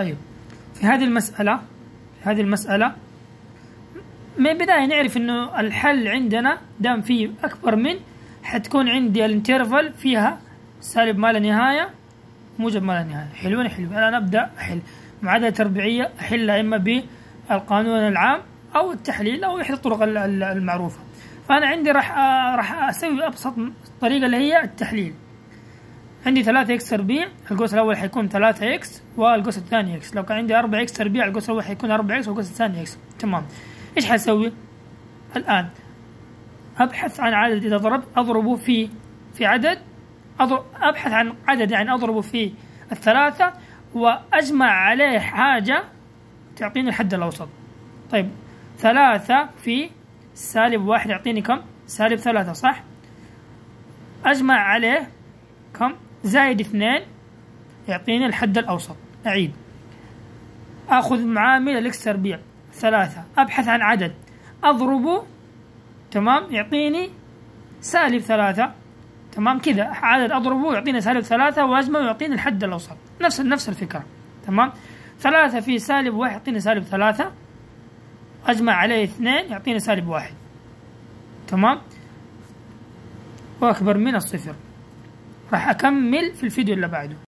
طيب. في هذه المسألة في هذه المسألة من البداية نعرف إنه الحل عندنا دام فيه أكبر من حتكون عندي الانترفال فيها سالب ما لا نهاية موجب ما لا نهاية. حلوين حلو أنا نبدأ أحل. معادلة تربيعية احلها إما بالقانون العام أو التحليل أو إحدى الطرق ال- ال- المعروفة. فأنا عندي راح راح أسوي أبسط طريقة اللي هي التحليل. عندي 3 x تربيع القوس الأول حيكون 3 إكس والقوس الثاني إكس. لو كان عندي 4 x تربيع القوس الأول حيكون 4 إكس والقوس الثاني إكس. تمام. إيش حسوي؟ الآن أبحث عن عدد إذا ضربت اضربه في في عدد أضرب أبحث عن عدد يعني اضربه في الثلاثة وأجمع عليه حاجة تعطيني الحد الأوسط. طيب. ثلاثة في سالب واحد يعطيني كم؟ سالب ثلاثة صح؟ أجمع عليه كم؟ زائد اثنين يعطيني الحد الأوسط. أعيد. آخذ معامل الإكس تربيع ثلاثة. أبحث عن عدد. أضربه تمام؟ يعطيني سالب ثلاثة. تمام؟ كذا. عدد أضربه يعطيني سالب ثلاثة وأجمع يعطيني الحد الأوسط. نفس نفس الفكرة. تمام؟ ثلاثة في سالب واحد يعطيني سالب ثلاثة. أجمع عليه اثنين يعطيني سالب واحد. تمام؟ وأكبر من الصفر. راح أكمل في الفيديو اللي بعده.